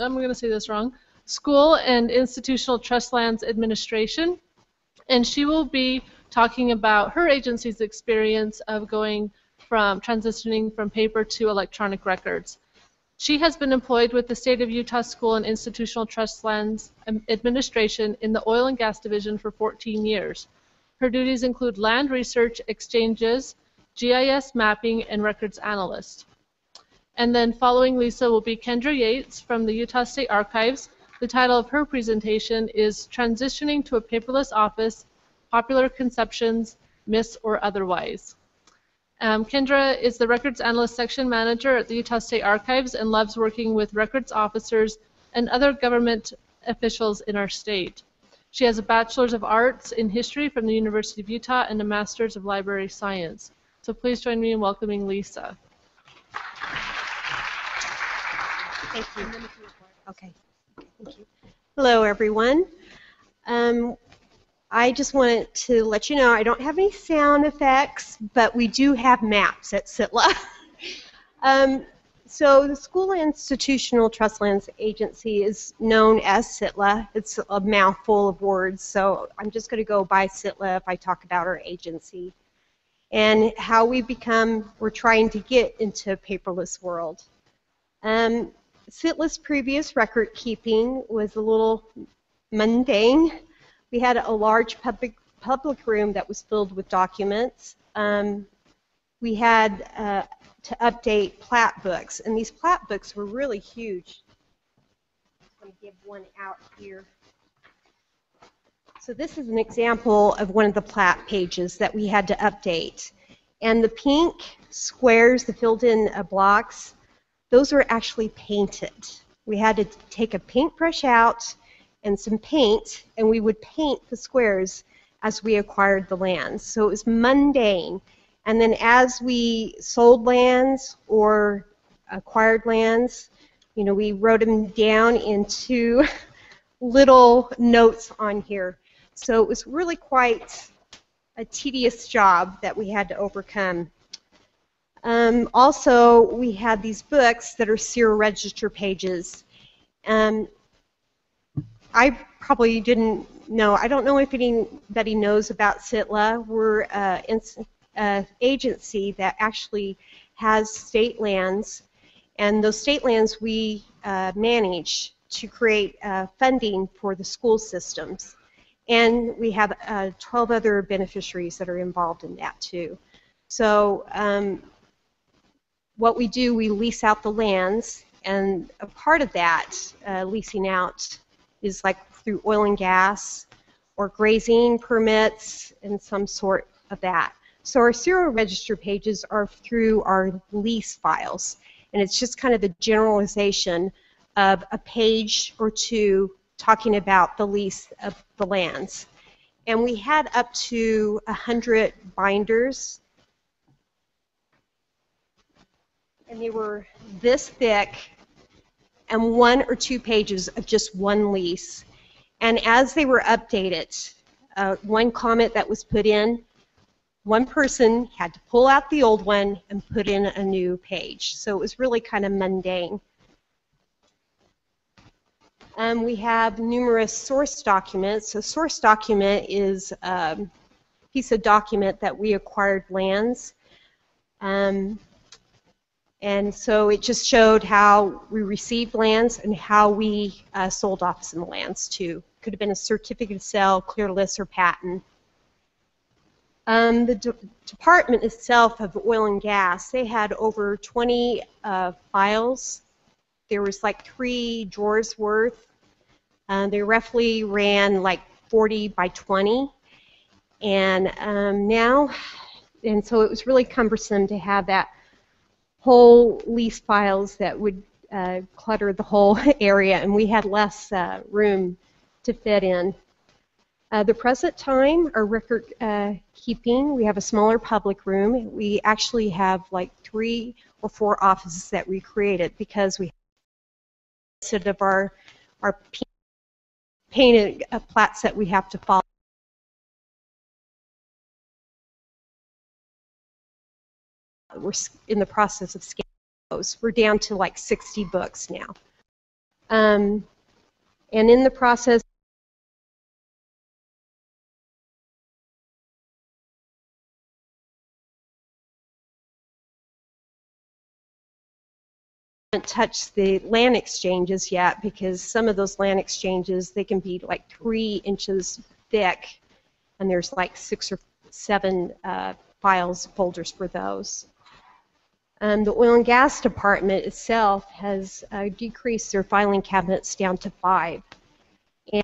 I'm going to say this wrong, School and Institutional Trust Lands Administration. And she will be talking about her agency's experience of going from transitioning from paper to electronic records. She has been employed with the State of Utah School and Institutional Trust Lands Administration in the Oil and Gas Division for 14 years. Her duties include land research exchanges, GIS mapping, and records analyst. And then following Lisa will be Kendra Yates from the Utah State Archives. The title of her presentation is Transitioning to a Paperless Office, Popular Conceptions, Myths or Otherwise. Um, Kendra is the Records Analyst Section Manager at the Utah State Archives and loves working with records officers and other government officials in our state. She has a Bachelor's of Arts in History from the University of Utah and a Master's of Library Science. So please join me in welcoming Lisa. Thank you. Okay. Thank you. Hello, everyone. Um, I just wanted to let you know I don't have any sound effects, but we do have maps at SITLA. um, so the School Institutional Trust Lands Agency is known as SITLA. It's a mouthful of words, so I'm just going to go by SITLA if I talk about our agency and how we become, we're trying to get into a paperless world. Um, SITLA's previous record keeping was a little mundane we had a large public public room that was filled with documents. Um, we had uh, to update plat books, and these plat books were really huge. I'm going to give one out here. So this is an example of one of the plat pages that we had to update. And the pink squares, the filled-in uh, blocks, those were actually painted. We had to take a paintbrush out and some paint, and we would paint the squares as we acquired the lands. So it was mundane. And then as we sold lands or acquired lands, you know, we wrote them down into little notes on here. So it was really quite a tedious job that we had to overcome. Um, also, we had these books that are serial register pages. Um, I probably didn't know. I don't know if anybody knows about SITLA. We're an uh, agency that actually has state lands, and those state lands we uh, manage to create uh, funding for the school systems. And we have uh, 12 other beneficiaries that are involved in that too. So um, what we do, we lease out the lands, and a part of that, uh, leasing out is like through oil and gas or grazing permits and some sort of that. So our serial register pages are through our lease files. And it's just kind of a generalization of a page or two talking about the lease of the lands. And we had up to 100 binders. And they were this thick and one or two pages of just one lease. And as they were updated, uh, one comment that was put in, one person had to pull out the old one and put in a new page. So it was really kind of mundane. Um, we have numerous source documents. A source document is a piece of document that we acquired lands. Um, and so it just showed how we received lands and how we uh, sold off some lands too. Could have been a certificate of sale, clear list, or patent. Um, the de department itself of oil and gas, they had over 20 uh, files. There was like three drawers worth. Uh, they roughly ran like 40 by 20. And um, now, and so it was really cumbersome to have that whole lease files that would uh, clutter the whole area, and we had less uh, room to fit in. Uh, the present time, our record uh, keeping, we have a smaller public room. We actually have like three or four offices that we created because we instead of our our painted uh, plats that we have to follow. We're in the process of scanning those. We're down to like 60 books now. Um, and in the process, haven't touched the land exchanges yet because some of those land exchanges they can be like three inches thick and there's like six or seven uh, files folders for those um, the oil and gas department itself has uh, decreased their filing cabinets down to five and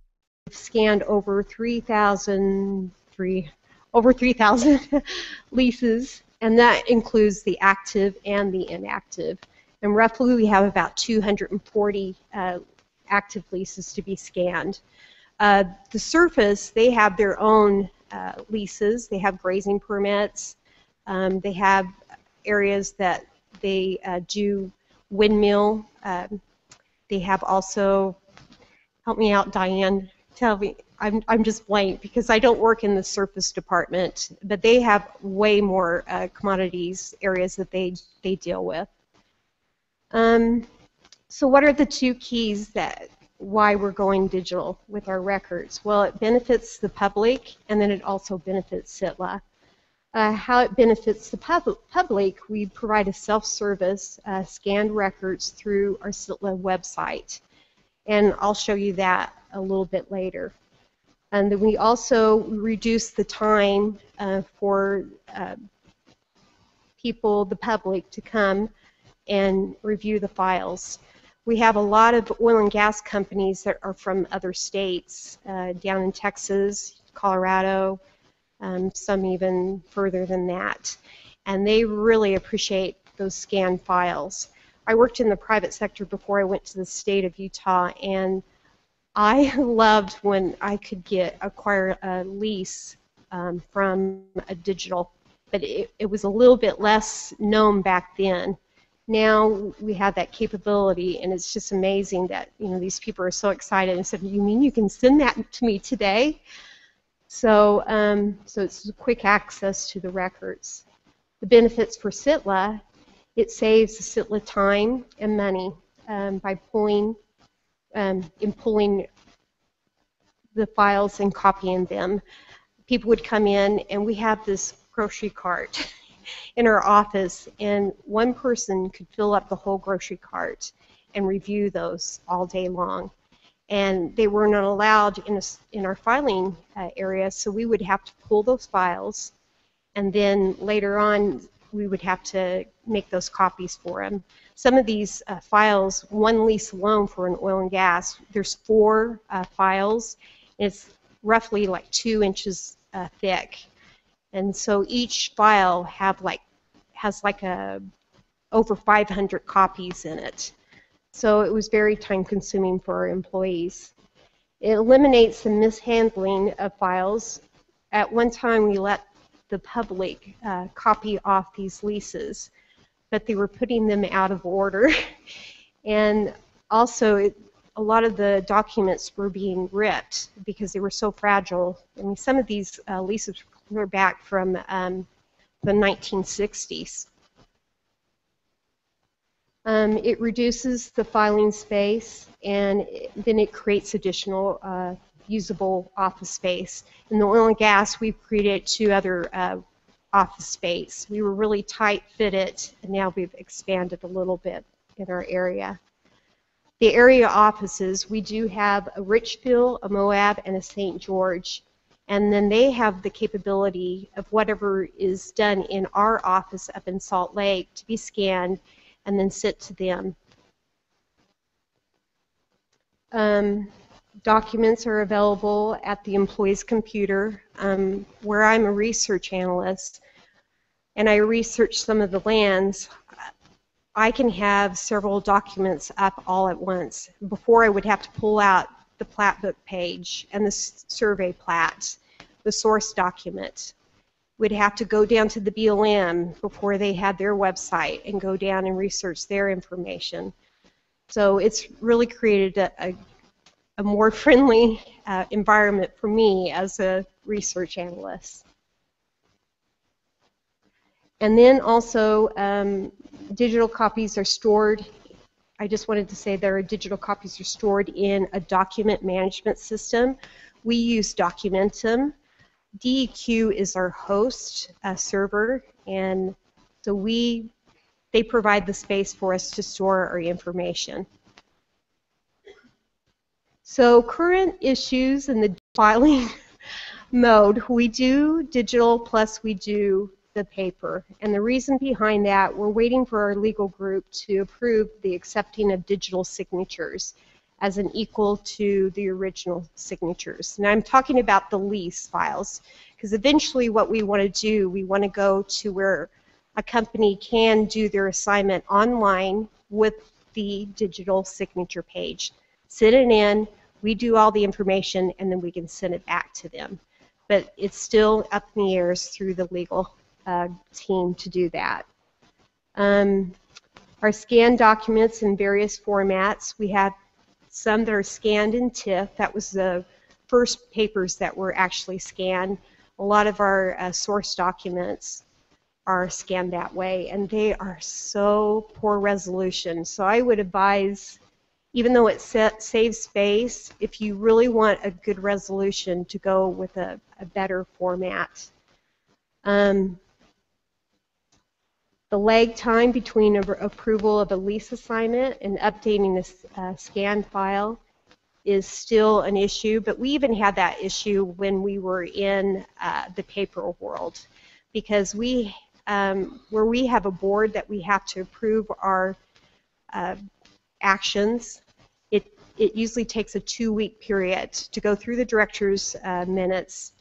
scanned over 3,000 3, over 3,000 leases and that includes the active and the inactive and roughly we have about 240 uh, active leases to be scanned. Uh, the surface, they have their own uh, leases. They have grazing permits. Um, they have areas that they uh, do windmill. Um, they have also, help me out, Diane. Tell me, I'm, I'm just blank because I don't work in the surface department, but they have way more uh, commodities areas that they, they deal with. Um, so what are the two keys that why we're going digital with our records? Well, it benefits the public and then it also benefits SITLA. Uh, how it benefits the pub public, we provide a self-service uh, scanned records through our SITLA website. And I'll show you that a little bit later. And then we also reduce the time uh, for uh, people, the public, to come and review the files. We have a lot of oil and gas companies that are from other states, uh, down in Texas, Colorado, um, some even further than that. And they really appreciate those scanned files. I worked in the private sector before I went to the state of Utah, and I loved when I could get acquire a lease um, from a digital, but it, it was a little bit less known back then now we have that capability and it's just amazing that you know these people are so excited and said you mean you can send that to me today so um, so it's quick access to the records the benefits for SITLA it saves the SITLA time and money um, by pulling um, in pulling the files and copying them people would come in and we have this grocery cart in our office, and one person could fill up the whole grocery cart and review those all day long. And they were not allowed in, a, in our filing uh, area, so we would have to pull those files, and then later on we would have to make those copies for them. Some of these uh, files, one lease alone for an oil and gas, there's four uh, files. It's roughly like two inches uh, thick and so each file have like has like a over 500 copies in it. So it was very time consuming for our employees. It eliminates the mishandling of files. At one time we let the public uh, copy off these leases, but they were putting them out of order. and also it, a lot of the documents were being ripped because they were so fragile. I mean, some of these uh, leases were back from um, the 1960s. Um, it reduces the filing space and it, then it creates additional uh, usable office space. In the oil and gas, we've created two other uh, office space. We were really tight fitted and now we've expanded a little bit in our area. The area offices, we do have a Richfield, a Moab, and a St. George and then they have the capability of whatever is done in our office up in Salt Lake to be scanned and then sent to them. Um, documents are available at the employee's computer um, where I'm a research analyst and I research some of the lands I can have several documents up all at once. Before I would have to pull out the plat book page and the survey plat the source document. We'd have to go down to the BLM before they had their website and go down and research their information. So it's really created a, a, a more friendly uh, environment for me as a research analyst. And then also, um, digital copies are stored I just wanted to say their digital copies are stored in a document management system. We use Documentum. DEQ is our host uh, server, and so we they provide the space for us to store our information. So current issues in the filing mode, we do digital plus we do the paper. And the reason behind that, we're waiting for our legal group to approve the accepting of digital signatures as an equal to the original signatures. And I'm talking about the lease files, because eventually what we want to do, we want to go to where a company can do their assignment online with the digital signature page. Send it in, we do all the information, and then we can send it back to them. But it's still up in the air through the legal uh, team to do that. Um, our scanned documents in various formats. We have some that are scanned in TIFF. That was the first papers that were actually scanned. A lot of our uh, source documents are scanned that way, and they are so poor resolution. So I would advise, even though it saves space, if you really want a good resolution, to go with a, a better format. Um, the lag time between approval of a lease assignment and updating the uh, scanned file is still an issue, but we even had that issue when we were in uh, the paper world because we, um, where we have a board that we have to approve our uh, actions, it, it usually takes a two-week period to go through the director's uh, minutes.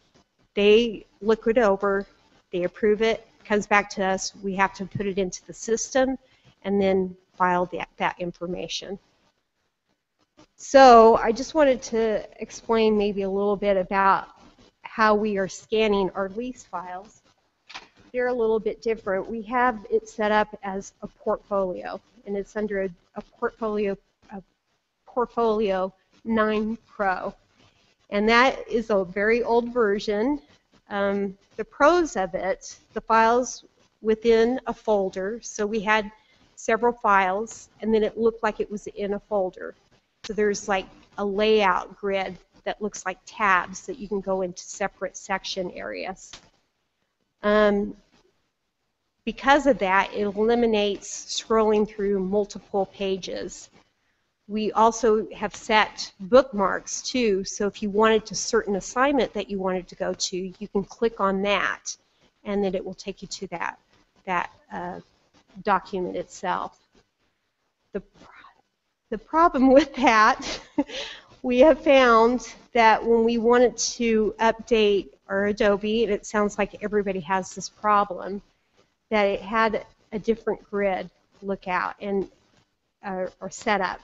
They look it over, they approve it, comes back to us, we have to put it into the system and then file that, that information. So I just wanted to explain maybe a little bit about how we are scanning our lease files. They're a little bit different. We have it set up as a portfolio, and it's under a, a portfolio, a portfolio 9 Pro. And that is a very old version. Um, the pros of it, the files within a folder, so we had several files, and then it looked like it was in a folder. So there's like a layout grid that looks like tabs that you can go into separate section areas. Um, because of that, it eliminates scrolling through multiple pages we also have set bookmarks too, so if you wanted to certain assignment that you wanted to go to, you can click on that, and then it will take you to that that uh, document itself. The the problem with that, we have found that when we wanted to update our Adobe, and it sounds like everybody has this problem, that it had a different grid lookout and uh, or setup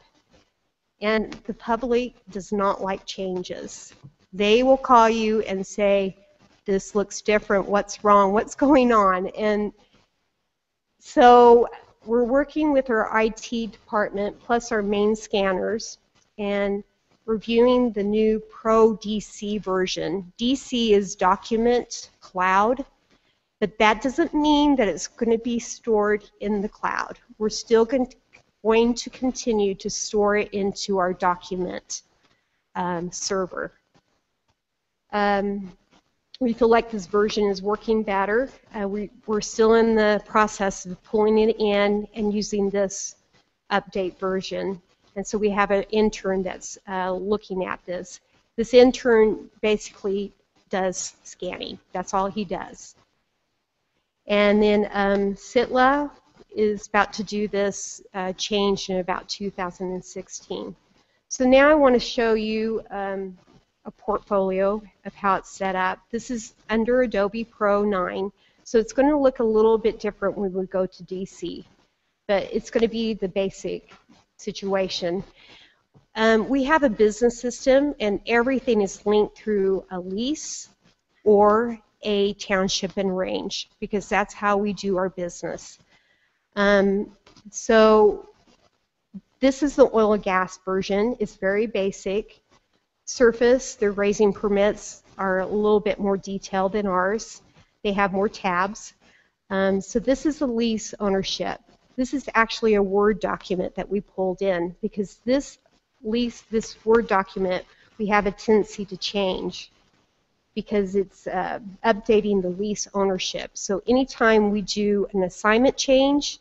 and the public does not like changes. They will call you and say, this looks different, what's wrong, what's going on? And so we're working with our IT department plus our main scanners and reviewing the new Pro DC version. DC is Document Cloud, but that doesn't mean that it's going to be stored in the cloud. We're still going to going to continue to store it into our document um, server. Um, we feel like this version is working better. Uh, we, we're still in the process of pulling it in and using this update version. And so we have an intern that's uh, looking at this. This intern basically does scanning. That's all he does. And then um, Sitla, is about to do this uh, change in about 2016. So now I want to show you um, a portfolio of how it's set up. This is under Adobe Pro 9, so it's going to look a little bit different when we go to DC, but it's going to be the basic situation. Um, we have a business system, and everything is linked through a lease or a township and range because that's how we do our business. Um, so this is the oil and gas version. It's very basic. Surface, their raising permits are a little bit more detailed than ours. They have more tabs. Um, so this is the lease ownership. This is actually a Word document that we pulled in because this lease, this Word document, we have a tendency to change because it's uh, updating the lease ownership. So anytime we do an assignment change,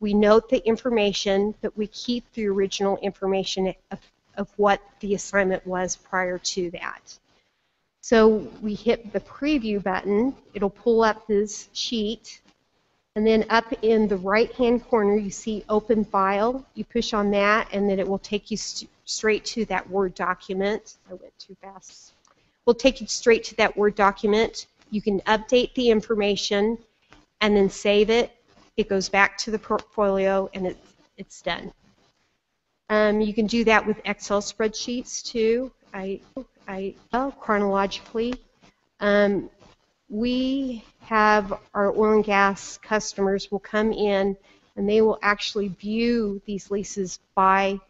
we note the information, but we keep the original information of, of what the assignment was prior to that. So we hit the preview button, it'll pull up this sheet, and then up in the right-hand corner you see open file. You push on that and then it will take you st straight to that Word document. I went too fast. We'll take you straight to that Word document. You can update the information and then save it. It goes back to the portfolio and it, it's done. Um, you can do that with Excel spreadsheets too. I, I oh, chronologically. Um, we have our oil and gas customers will come in and they will actually view these leases by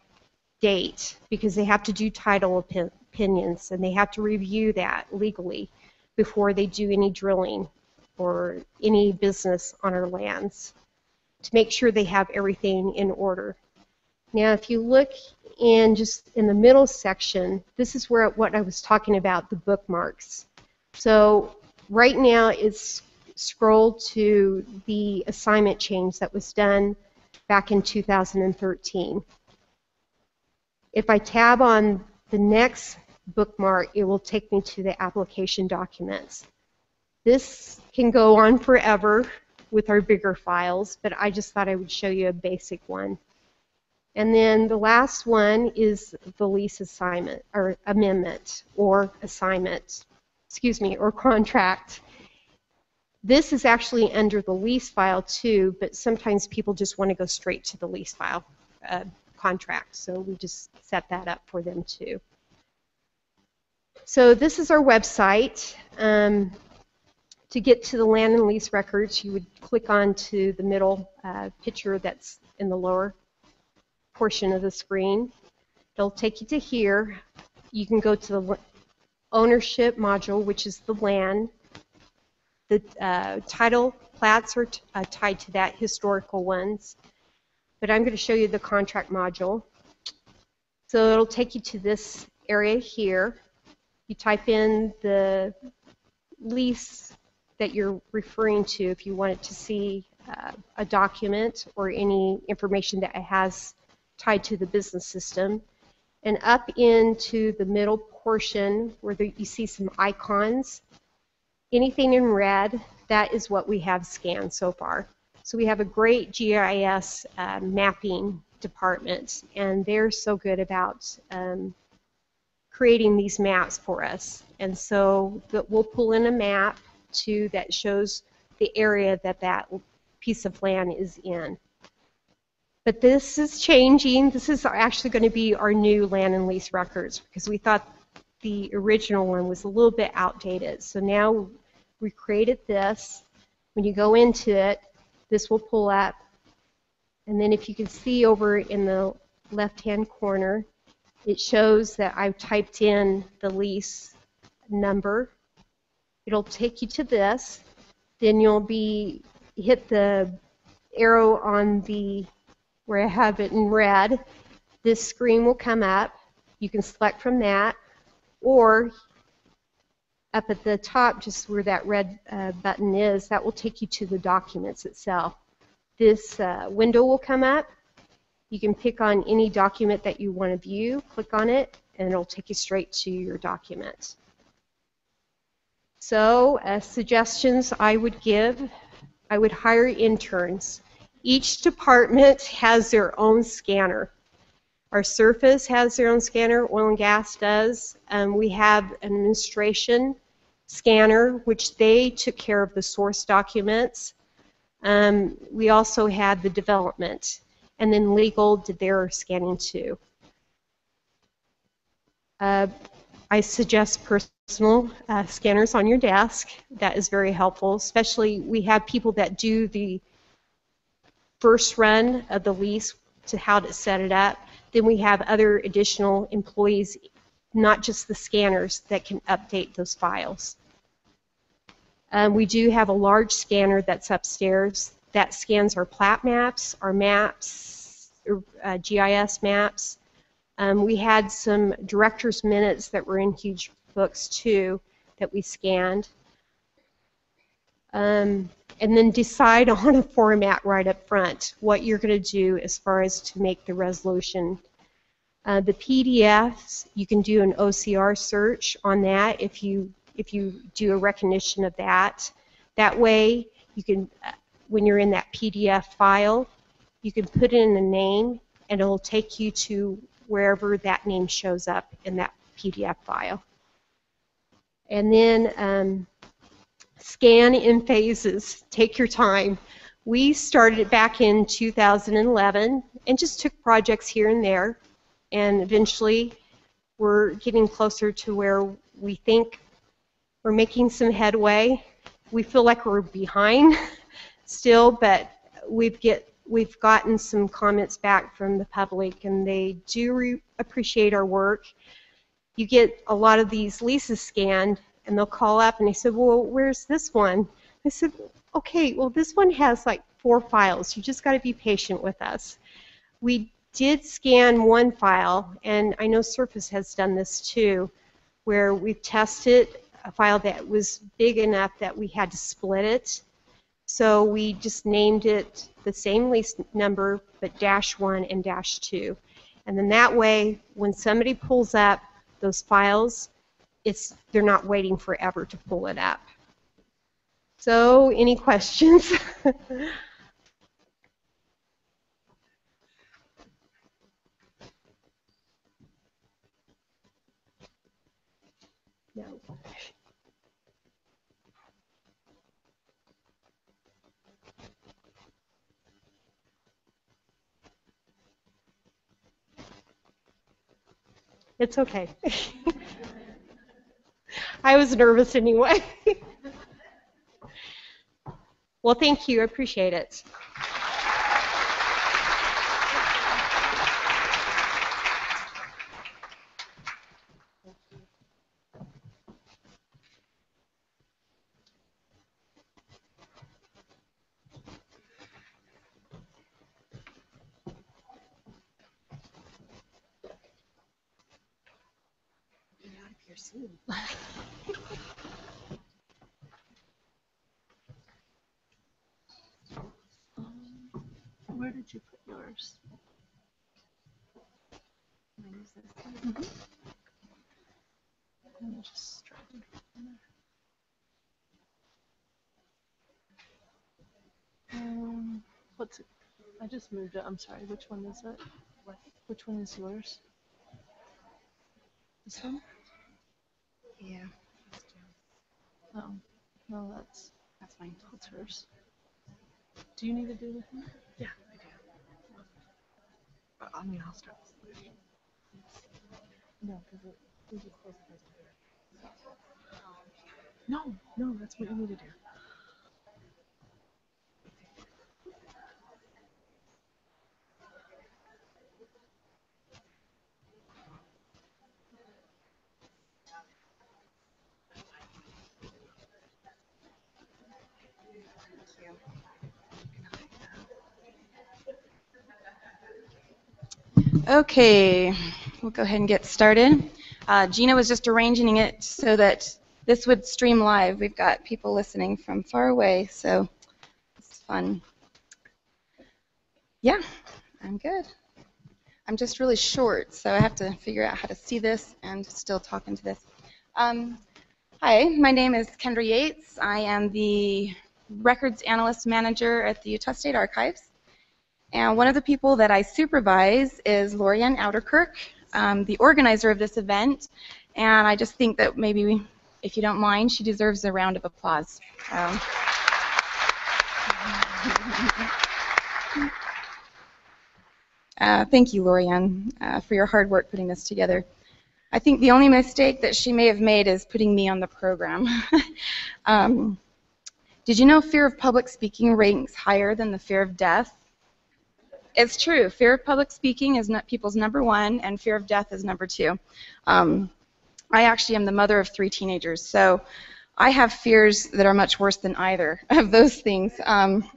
date because they have to do title opinions and they have to review that legally before they do any drilling or any business on our lands to make sure they have everything in order. Now if you look in just in the middle section, this is where what I was talking about, the bookmarks. So right now it's scrolled to the assignment change that was done back in 2013. If I tab on the next bookmark, it will take me to the application documents. This can go on forever with our bigger files, but I just thought I would show you a basic one. And then the last one is the lease assignment or amendment or assignment, excuse me, or contract. This is actually under the lease file too, but sometimes people just want to go straight to the lease file uh, contract, so we just set that up for them too. So this is our website. Um, to get to the land and lease records, you would click on to the middle uh, picture that's in the lower portion of the screen. It'll take you to here. You can go to the ownership module, which is the land. The uh, title plats are uh, tied to that, historical ones. But I'm going to show you the contract module. So it'll take you to this area here. You type in the lease that you're referring to if you wanted to see uh, a document or any information that it has tied to the business system. And up into the middle portion where the, you see some icons, anything in red, that is what we have scanned so far. So we have a great GIS uh, mapping department, and they're so good about um, creating these maps for us. And so we'll pull in a map to that shows the area that that piece of land is in. But this is changing. This is actually going to be our new land and lease records because we thought the original one was a little bit outdated. So now we created this. When you go into it, this will pull up. And then if you can see over in the left-hand corner, it shows that I've typed in the lease number It'll take you to this. Then you'll be hit the arrow on the where I have it in red. This screen will come up. You can select from that, or up at the top, just where that red uh, button is, that will take you to the documents itself. This uh, window will come up. You can pick on any document that you want to view, click on it, and it'll take you straight to your document. So, as suggestions I would give, I would hire interns. Each department has their own scanner. Our surface has their own scanner, oil and gas does. Um, we have an administration scanner, which they took care of the source documents. Um, we also had the development, and then legal did their scanning too. Uh, I suggest personal uh, scanners on your desk. That is very helpful, especially we have people that do the first run of the lease to how to set it up. Then we have other additional employees, not just the scanners, that can update those files. Um, we do have a large scanner that's upstairs that scans our plat maps, our maps, uh, GIS maps. Um, we had some director's minutes that were in huge books too that we scanned. Um, and then decide on a format right up front, what you're going to do as far as to make the resolution. Uh, the PDFs, you can do an OCR search on that if you if you do a recognition of that. That way, you can, uh, when you're in that PDF file, you can put in a name and it'll take you to wherever that name shows up in that PDF file. And then um, scan in phases. Take your time. We started back in 2011 and just took projects here and there. And eventually, we're getting closer to where we think we're making some headway. We feel like we're behind still, but we've get we've gotten some comments back from the public, and they do appreciate our work. You get a lot of these leases scanned, and they'll call up and they said, "Well, where's this one?" I said, "Okay, well, this one has like four files. You just got to be patient with us." We did scan one file, and I know Surface has done this too, where we've tested a file that was big enough that we had to split it. So we just named it the same lease number, but dash one and dash two. And then that way, when somebody pulls up those files, it's they're not waiting forever to pull it up. So, any questions? no. It's okay. I was nervous anyway. well, thank you. I appreciate it. Where did you put yours? Mm -hmm. Me just try Um, what's it? I just moved it. I'm sorry. Which one is it? What? Which one is yours? This one? Yeah. Oh, no, that's That's hers. Do you need to do anything? Yeah, I do. Uh, but I mean, I'll start. No, because it we just close the No, no, that's what you need to do. Okay, we'll go ahead and get started. Uh, Gina was just arranging it so that this would stream live. We've got people listening from far away, so it's fun. Yeah, I'm good. I'm just really short, so I have to figure out how to see this and still talk into this. Um, hi, my name is Kendra Yates. I am the Records Analyst Manager at the Utah State Archives. And one of the people that I supervise is Lorianne Ouderkirk, um, the organizer of this event. And I just think that maybe, we, if you don't mind, she deserves a round of applause. Um, uh, thank you, Lorianne, uh, for your hard work putting this together. I think the only mistake that she may have made is putting me on the program. um, did you know fear of public speaking ranks higher than the fear of death? It's true. Fear of public speaking is people's number one, and fear of death is number two. Um, I actually am the mother of three teenagers, so I have fears that are much worse than either of those things. Um,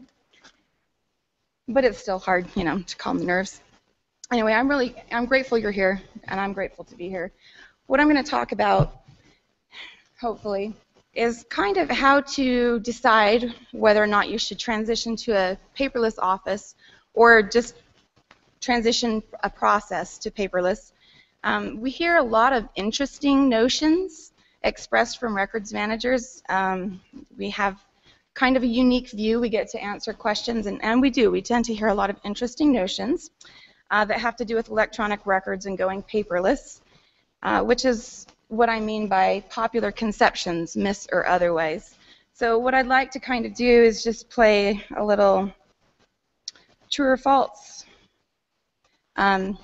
but it's still hard, you know, to calm the nerves. Anyway, I'm really, I'm grateful you're here, and I'm grateful to be here. What I'm going to talk about, hopefully, is kind of how to decide whether or not you should transition to a paperless office or just transition a process to paperless. Um, we hear a lot of interesting notions expressed from records managers. Um, we have kind of a unique view. We get to answer questions, and, and we do. We tend to hear a lot of interesting notions uh, that have to do with electronic records and going paperless, uh, which is what I mean by popular conceptions, myths or otherwise. So what I'd like to kind of do is just play a little true or false um,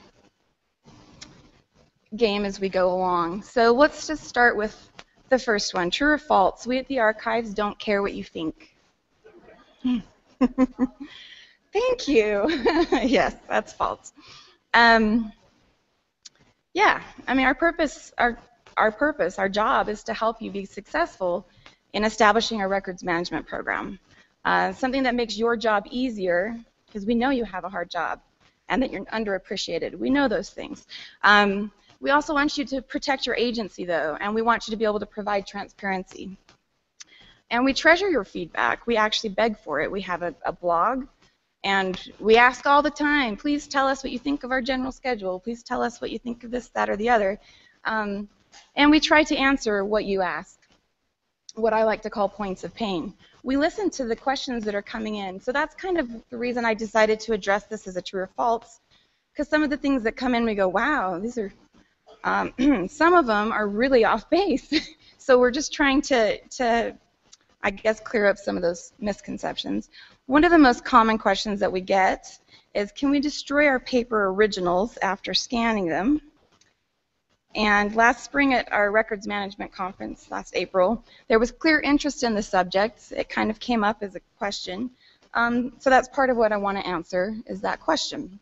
game as we go along. So let's just start with the first one, true or false. We at the archives don't care what you think. Thank you. yes, that's false. Um, yeah, I mean our purpose, our our purpose, our job is to help you be successful in establishing a records management program. Uh, something that makes your job easier, because we know you have a hard job and that you're underappreciated. We know those things. Um, we also want you to protect your agency, though, and we want you to be able to provide transparency. And we treasure your feedback. We actually beg for it. We have a, a blog, and we ask all the time, please tell us what you think of our general schedule. Please tell us what you think of this, that, or the other. Um, and we try to answer what you ask, what I like to call points of pain. We listen to the questions that are coming in. So that's kind of the reason I decided to address this as a true or false, because some of the things that come in, we go, wow, these are, um, some of them are really off base. so we're just trying to, to, I guess, clear up some of those misconceptions. One of the most common questions that we get is, can we destroy our paper originals after scanning them? And last spring at our records management conference last April, there was clear interest in the subject. It kind of came up as a question. Um, so that's part of what I want to answer is that question.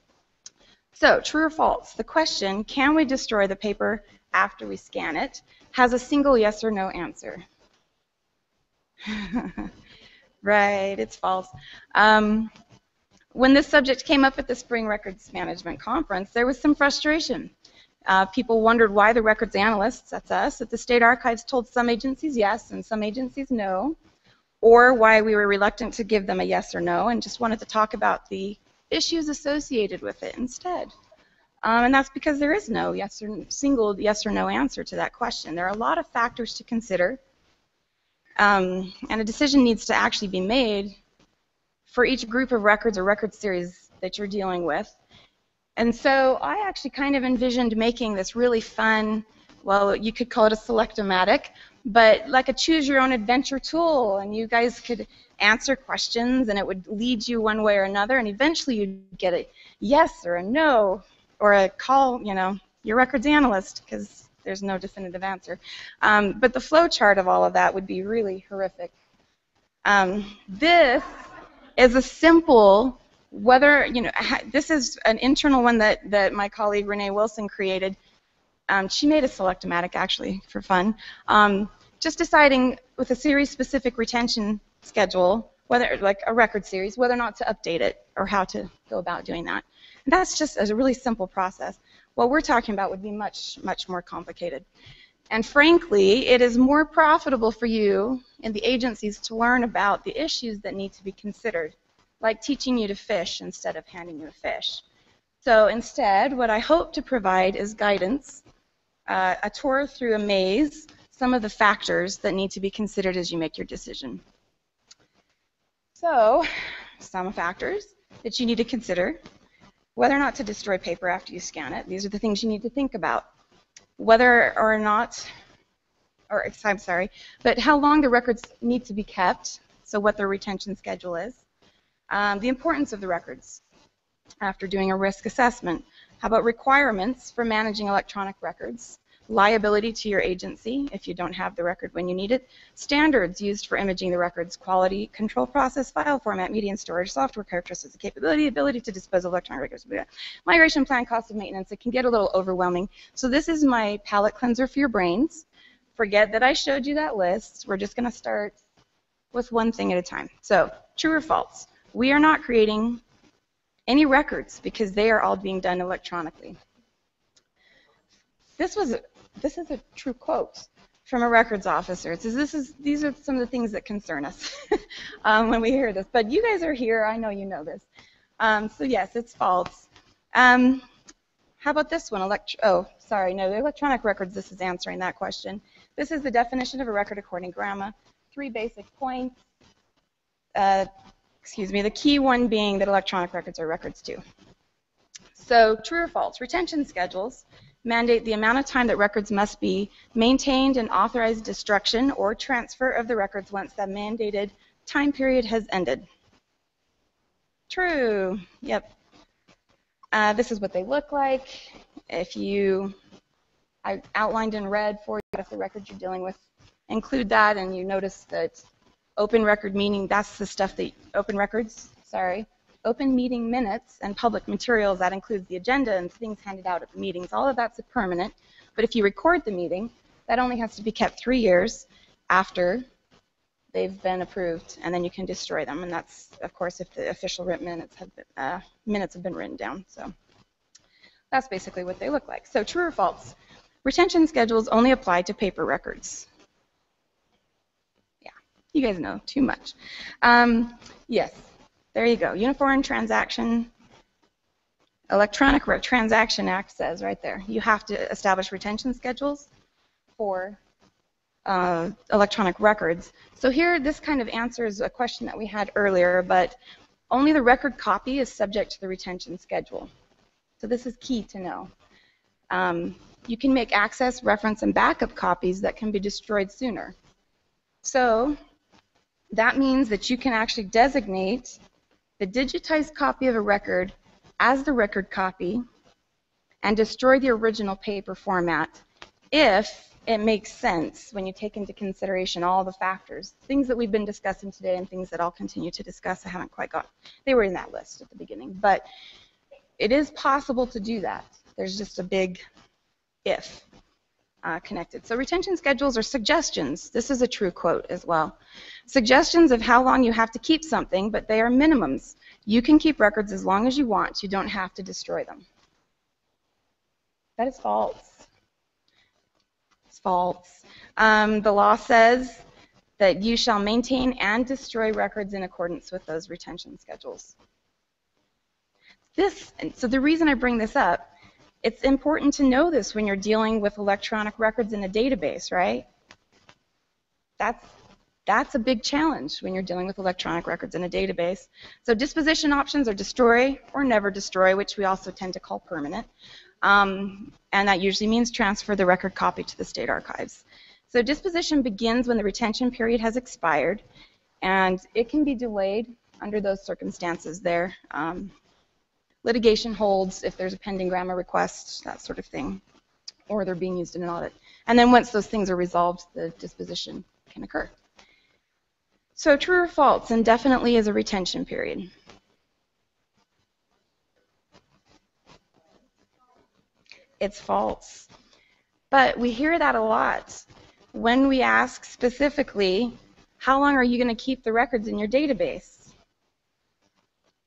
So true or false, the question, can we destroy the paper after we scan it, has a single yes or no answer. right, it's false. Um, when this subject came up at the Spring Records Management Conference, there was some frustration. Uh, people wondered why the records analysts, that's us, at the state archives told some agencies yes and some agencies no, or why we were reluctant to give them a yes or no and just wanted to talk about the issues associated with it instead. Um, and that's because there is no yes or single yes or no answer to that question. There are a lot of factors to consider, um, and a decision needs to actually be made for each group of records or record series that you're dealing with and so I actually kind of envisioned making this really fun, well, you could call it a selectomatic, but like a choose your own adventure tool, and you guys could answer questions and it would lead you one way or another, and eventually you'd get a yes or a no or a call, you know, your records analyst, because there's no definitive answer. Um, but the flow chart of all of that would be really horrific. Um, this is a simple whether, you know, this is an internal one that, that my colleague Renee Wilson created. Um, she made a selectomatic actually for fun. Um, just deciding with a series-specific retention schedule, whether like a record series, whether or not to update it or how to go about doing that. And that's just a really simple process. What we're talking about would be much, much more complicated. And frankly, it is more profitable for you and the agencies to learn about the issues that need to be considered like teaching you to fish instead of handing you a fish. So instead, what I hope to provide is guidance, uh, a tour through a maze, some of the factors that need to be considered as you make your decision. So, some factors that you need to consider. Whether or not to destroy paper after you scan it. These are the things you need to think about. Whether or not, or I'm sorry, but how long the records need to be kept, so what their retention schedule is. Um, the importance of the records after doing a risk assessment. How about requirements for managing electronic records? Liability to your agency if you don't have the record when you need it. Standards used for imaging the records. Quality control process, file format, media and storage, software characteristics, capability, ability to dispose of electronic records. Migration plan, cost of maintenance. It can get a little overwhelming. So this is my palate cleanser for your brains. Forget that I showed you that list. We're just going to start with one thing at a time. So true or false? We are not creating any records because they are all being done electronically. This was this is a true quote from a records officer. It says this is these are some of the things that concern us um, when we hear this. But you guys are here. I know you know this. Um, so yes, it's false. Um, how about this one? Elect oh, sorry, no, the electronic records. This is answering that question. This is the definition of a record according to GRAMA. Three basic points. Uh, excuse me. The key one being that electronic records are records too. So true or false? Retention schedules mandate the amount of time that records must be maintained and authorize destruction or transfer of the records once that mandated time period has ended. True. Yep. Uh, this is what they look like. If you, I outlined in red for you if the records you're dealing with include that, and you notice that open record meaning that's the stuff that open records. Sorry open meeting minutes and public materials, that includes the agenda and things handed out at the meetings, all of that's permanent. But if you record the meeting, that only has to be kept three years after they've been approved, and then you can destroy them. And that's, of course, if the official written minutes have been, uh, minutes have been written down. So that's basically what they look like. So true or false? Retention schedules only apply to paper records. You guys know too much. Um, yes, there you go. Uniform Transaction Electronic Transaction Act says right there, you have to establish retention schedules for uh, electronic records. So here, this kind of answers a question that we had earlier, but only the record copy is subject to the retention schedule. So this is key to know. Um, you can make access, reference, and backup copies that can be destroyed sooner. So that means that you can actually designate the digitized copy of a record as the record copy and destroy the original paper format if it makes sense when you take into consideration all the factors, things that we've been discussing today and things that I'll continue to discuss. I haven't quite got, they were in that list at the beginning, but it is possible to do that. There's just a big if uh, connected. So retention schedules are suggestions. This is a true quote as well. Suggestions of how long you have to keep something, but they are minimums. You can keep records as long as you want. You don't have to destroy them. That is false. It's false. Um, the law says that you shall maintain and destroy records in accordance with those retention schedules. This, so the reason I bring this up it's important to know this when you're dealing with electronic records in a database, right? That's that's a big challenge when you're dealing with electronic records in a database. So disposition options are destroy or never destroy, which we also tend to call permanent. Um, and that usually means transfer the record copy to the state archives. So disposition begins when the retention period has expired, and it can be delayed under those circumstances there. Um, litigation holds if there's a pending GRAMA request, that sort of thing, or they're being used in an audit. And then once those things are resolved, the disposition can occur. So true or false, indefinitely is a retention period. It's false. But we hear that a lot when we ask specifically, how long are you going to keep the records in your database?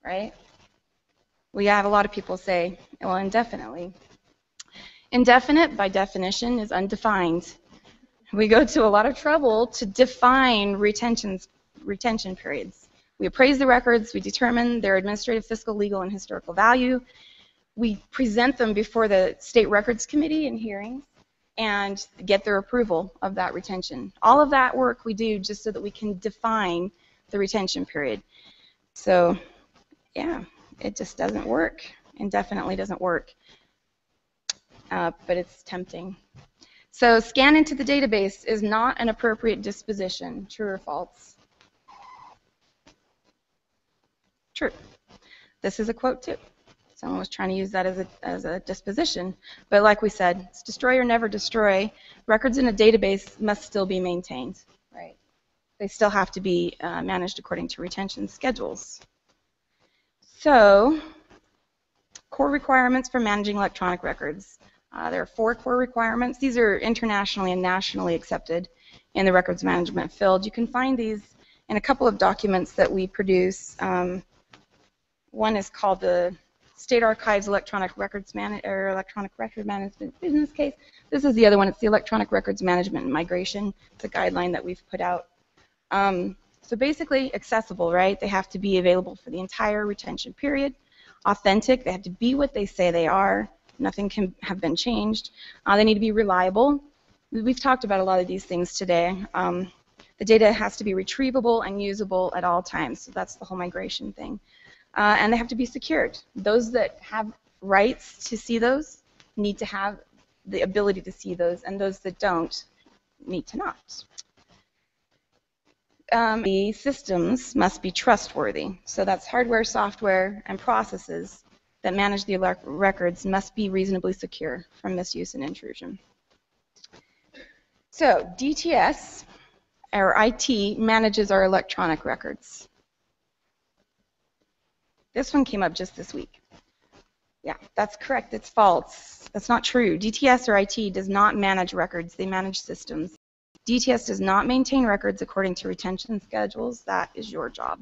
Right? We have a lot of people say, well, indefinitely. Indefinite, by definition, is undefined. We go to a lot of trouble to define retentions, retention periods. We appraise the records, we determine their administrative, fiscal, legal, and historical value. We present them before the State Records Committee in hearings and get their approval of that retention. All of that work we do just so that we can define the retention period. So, yeah it just doesn't work and definitely doesn't work. Uh, but it's tempting. So scan into the database is not an appropriate disposition, true or false? True. This is a quote too. Someone was trying to use that as a, as a disposition. But like we said, it's destroy or never destroy. Records in a database must still be maintained, right? They still have to be uh, managed according to retention schedules. So, core requirements for managing electronic records. Uh, there are four core requirements. These are internationally and nationally accepted in the records management field. You can find these in a couple of documents that we produce. Um, one is called the State Archives Electronic Records Man- or Electronic Record Management Business Case. This is the other one. It's the Electronic Records Management and Migration. It's a guideline that we've put out. Um, so basically, accessible, right? They have to be available for the entire retention period. Authentic, they have to be what they say they are. Nothing can have been changed. Uh, they need to be reliable. We've talked about a lot of these things today. Um, the data has to be retrievable and usable at all times. So that's the whole migration thing. Uh, and they have to be secured. Those that have rights to see those need to have the ability to see those, and those that don't need to not. Um, the systems must be trustworthy. So that's hardware, software, and processes that manage the records must be reasonably secure from misuse and intrusion. So DTS, or IT, manages our electronic records. This one came up just this week. Yeah, that's correct. It's false. That's not true. DTS or IT does not manage records. They manage systems. DTS does not maintain records according to retention schedules. That is your job.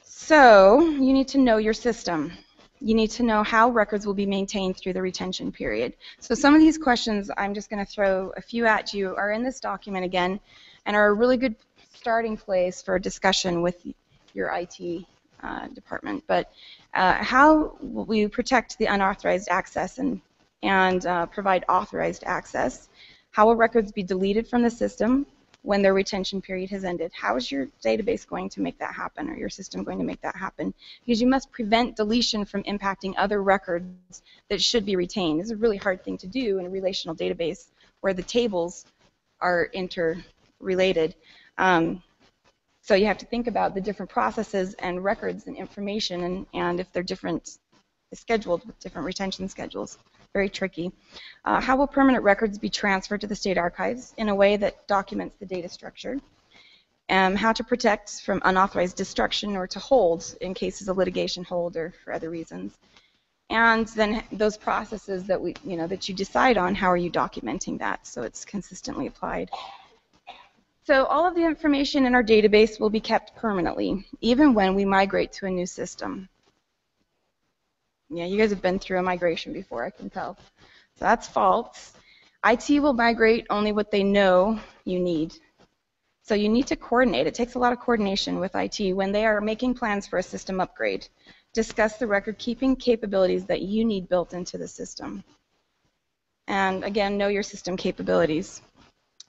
So you need to know your system. You need to know how records will be maintained through the retention period. So some of these questions, I'm just going to throw a few at you, are in this document again, and are a really good starting place for a discussion with your IT uh, department. But uh, how will we protect the unauthorized access and, and uh, provide authorized access? How will records be deleted from the system? when their retention period has ended. How is your database going to make that happen or your system going to make that happen? Because you must prevent deletion from impacting other records that should be retained. This is a really hard thing to do in a relational database where the tables are interrelated. Um, so you have to think about the different processes and records and information and, and if they're different, scheduled with different retention schedules very tricky. Uh, how will permanent records be transferred to the state archives in a way that documents the data structure? Um, how to protect from unauthorized destruction or to hold in cases of litigation hold or for other reasons. And then those processes that we, you know, that you decide on, how are you documenting that so it's consistently applied? So all of the information in our database will be kept permanently, even when we migrate to a new system. Yeah, you guys have been through a migration before, I can tell. So that's false. IT will migrate only what they know you need. So you need to coordinate. It takes a lot of coordination with IT when they are making plans for a system upgrade. Discuss the record keeping capabilities that you need built into the system. And again, know your system capabilities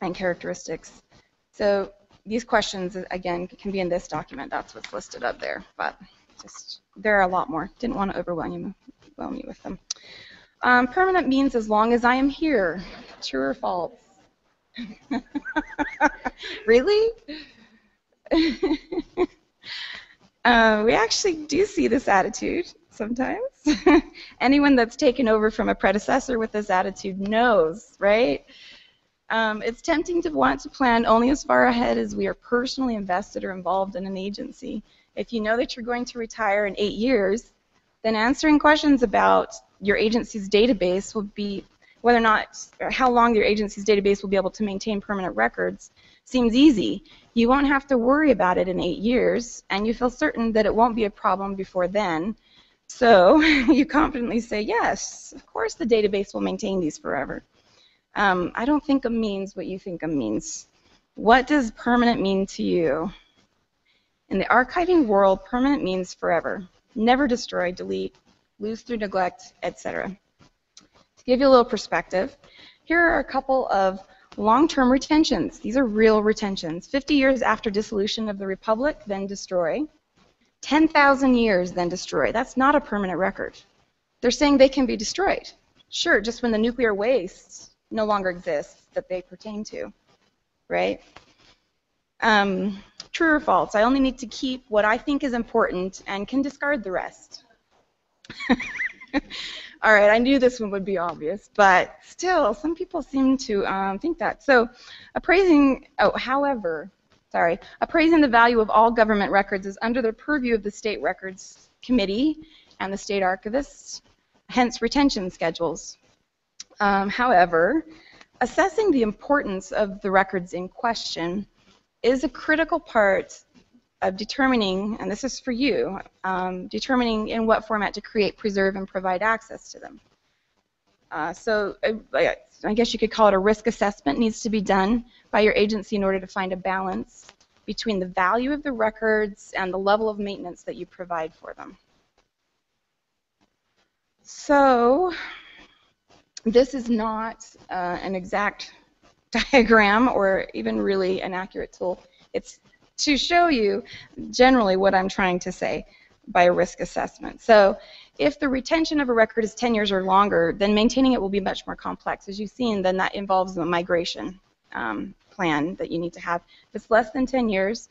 and characteristics. So these questions, again, can be in this document. That's what's listed up there. But just there are a lot more. Didn't want to overwhelm you, overwhelm you with them. Um, permanent means as long as I am here. True or false? really? uh, we actually do see this attitude sometimes. Anyone that's taken over from a predecessor with this attitude knows, right? Um, it's tempting to want to plan only as far ahead as we are personally invested or involved in an agency. If you know that you're going to retire in eight years, then answering questions about your agency's database will be whether or not or how long your agency's database will be able to maintain permanent records seems easy. You won't have to worry about it in eight years, and you feel certain that it won't be a problem before then. So you confidently say, yes, of course the database will maintain these forever. Um, I don't think a means what you think a means. What does permanent mean to you? In the archiving world, permanent means forever. Never destroy, delete, lose through neglect, etc. To give you a little perspective, here are a couple of long-term retentions. These are real retentions. 50 years after dissolution of the Republic, then destroy. 10,000 years, then destroy. That's not a permanent record. They're saying they can be destroyed. Sure, just when the nuclear waste no longer exists that they pertain to, right? Um, True or false? I only need to keep what I think is important and can discard the rest. All right, I knew this one would be obvious, but still, some people seem to um, think that. So, appraising, oh, however, sorry, appraising the value of all government records is under the purview of the State Records Committee and the State Archivists, hence retention schedules. Um, however, assessing the importance of the records in question is a critical part of determining, and this is for you, um, determining in what format to create, preserve, and provide access to them. Uh, so uh, I guess you could call it a risk assessment needs to be done by your agency in order to find a balance between the value of the records and the level of maintenance that you provide for them. So this is not uh, an exact diagram or even really an accurate tool. It's to show you generally what I'm trying to say by a risk assessment. So if the retention of a record is 10 years or longer, then maintaining it will be much more complex. As you've seen, then that involves a migration um, plan that you need to have. If it's less than 10 years,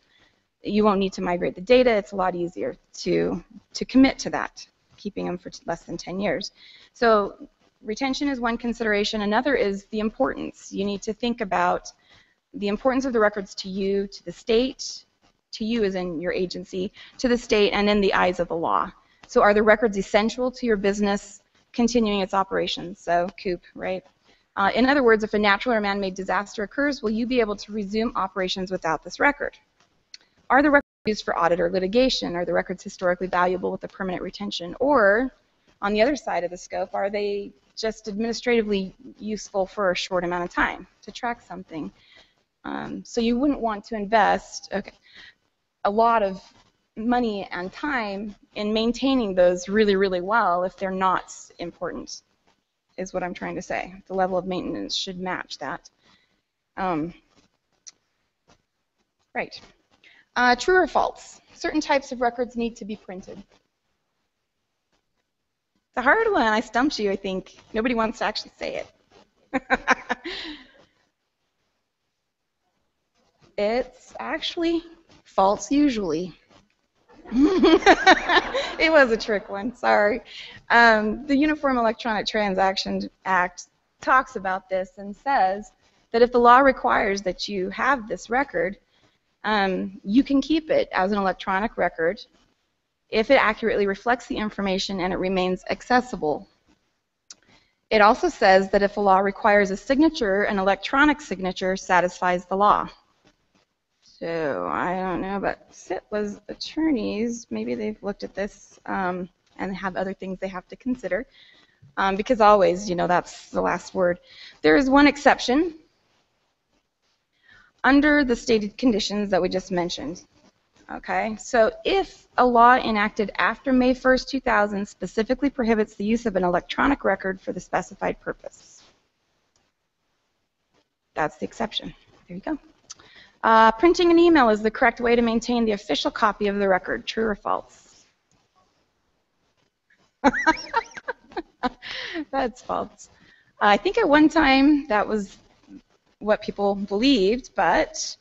you won't need to migrate the data. It's a lot easier to, to commit to that, keeping them for less than 10 years. So retention is one consideration. Another is the importance. You need to think about the importance of the records to you, to the state, to you as in your agency, to the state, and in the eyes of the law. So are the records essential to your business continuing its operations? So COOP, right? Uh, in other words, if a natural or man-made disaster occurs, will you be able to resume operations without this record? Are the records used for audit or litigation? Are the records historically valuable with a permanent retention? Or, on the other side of the scope, are they just administratively useful for a short amount of time to track something? Um, so you wouldn't want to invest okay, a lot of money and time in maintaining those really, really well if they're not important, is what I'm trying to say. The level of maintenance should match that. Um, right. Uh, true or false? Certain types of records need to be printed. It's a hard one. I stumped you, I think. Nobody wants to actually say it. it's actually false usually. it was a trick one, sorry. Um, the Uniform Electronic Transaction Act talks about this and says that if the law requires that you have this record, um, you can keep it as an electronic record if it accurately reflects the information and it remains accessible. It also says that if a law requires a signature, an electronic signature satisfies the law. So I don't know, but SITLA's attorneys, maybe they've looked at this um, and have other things they have to consider. Um, because always, you know, that's the last word. There is one exception under the stated conditions that we just mentioned. Okay, so if a law enacted after May 1st, 2000 specifically prohibits the use of an electronic record for the specified purpose. That's the exception. There you go. Uh, printing an email is the correct way to maintain the official copy of the record. True or false? That's false. I think at one time that was what people believed, but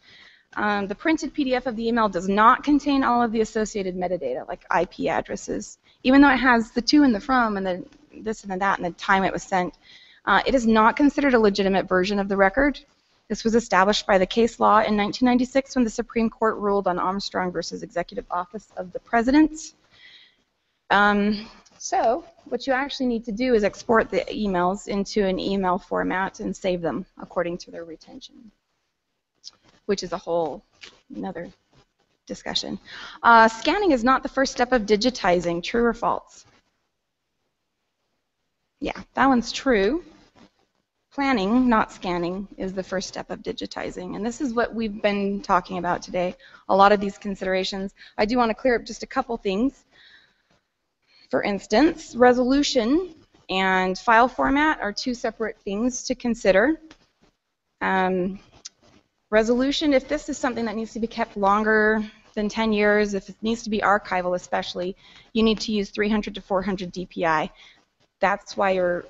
um, the printed PDF of the email does not contain all of the associated metadata, like IP addresses. Even though it has the to and the from and the this and the that and the time it was sent, uh, it is not considered a legitimate version of the record. This was established by the case law in 1996 when the Supreme Court ruled on Armstrong versus Executive Office of the President. Um, so what you actually need to do is export the emails into an email format and save them according to their retention, which is a whole another discussion. Uh, scanning is not the first step of digitizing, true or false? Yeah, that one's true planning, not scanning, is the first step of digitizing. And this is what we've been talking about today, a lot of these considerations. I do want to clear up just a couple things. For instance, resolution and file format are two separate things to consider. Um, resolution, if this is something that needs to be kept longer than 10 years, if it needs to be archival especially, you need to use 300 to 400 DPI. That's why your